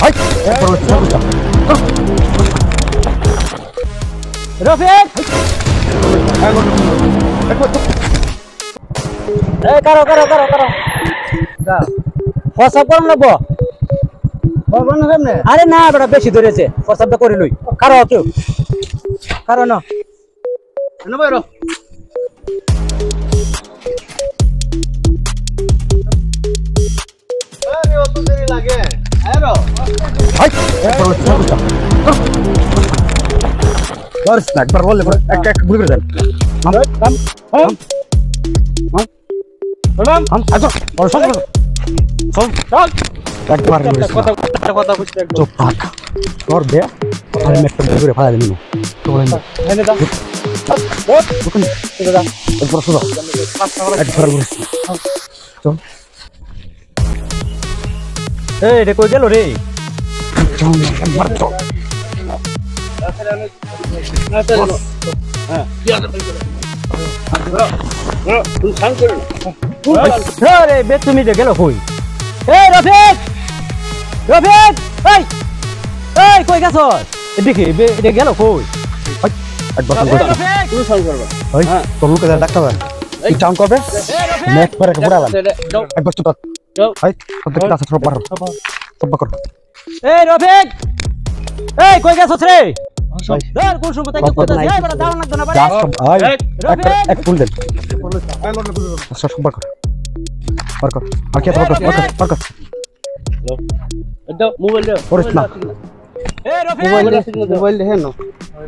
High Rafiq! এই কারও কারও কারও কারও। ফসাব করম না বো আরে না বেটা বেশি ধরেছে। ফসাবটা করে লই। কারও কেউ? কারও না। হাই ধরিস না একবার বললে কই গেল রে? চল আরে বে তুমি যে গেল কই এই রফিক রফিক এই এই কই গেছ এদিকে এটা গেল কই একবার তুমি সলভ করবা ওই তোর লোকে ডাক্তার এই টাউন করবে নেক্সট পরে পুরা একবার চুপ। হাই কত কি আছে সব পারো সব কর এই রফিক এই কই গেছ রে ধর কোন সময় যাই বড় দাও না পারে রফিক! এক ফুল দেন আচ্ছা কর আর কি কর কর দাও মোবাইল দাও না এই Rafiq mobile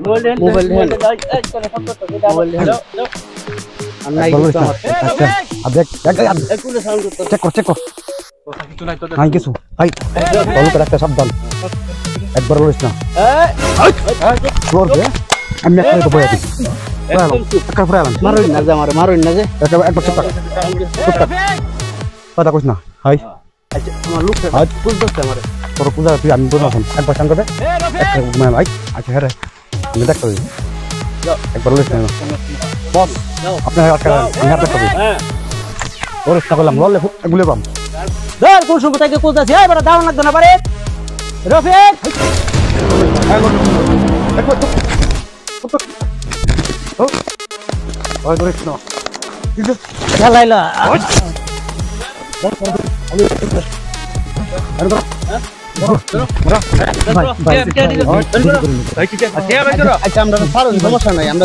mobile mobile mobile আচ্ছা চেক কর চেক কর হাই কিছু হাই ভালো করে একটা সাবধান। একবার বলিস না। ফ্লোর দে আমি একটা তো বয়া দিই একটা ফুরা আলাম। মারুন না যে আমার মারুন না যে। একবার একবার চুপ থাক। চুপ থাক। কথা কইস না। হাই। আচ্ছা আমার লোক হাই। আমার। তোর পূজা তুই আমি বলব এখন। একবার সাং করবে এই একটা মানে ভাই। আচ্ছা হ্যাঁ রে আমি দেখতে পাবি। একবার বলিস না। বস। আপনার হাত কাটা আমি হাত পাবি হ্যাঁ। ওর করলাম ললে গুলে পাম ধর কোন সময় তাকে কথা যাই বড় দাও না না পারে রফিক খেলাইলা আচ্ছা আমরা সমস্যা নাই আমরা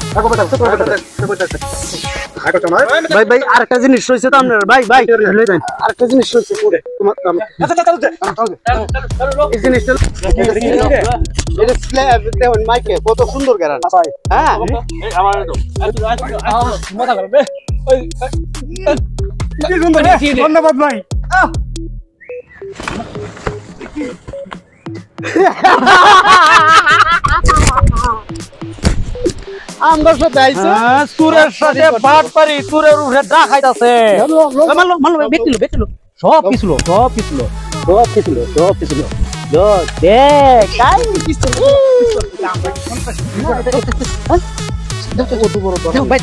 ভাই আরেকটা জিনিস রয়েছে তো আপনার ভাই ভাই আরেকটা জিনিস রয়েছে এই জিনিসটা এটা স্ল্যাব দেখুন মাইকে কত সুন্দর গান হ্যাঁ ধন্যবাদ ভাই আমার সাথে আইছে সুরের সাথে বাট পারি সুরের উঠে ডা খাইতাছে মানলো মানলো বেটিলো বেটিলো সব পিছলো সব পিছলো সব পিছলো সব পিছলো দেখ কাই পিছলো ভাই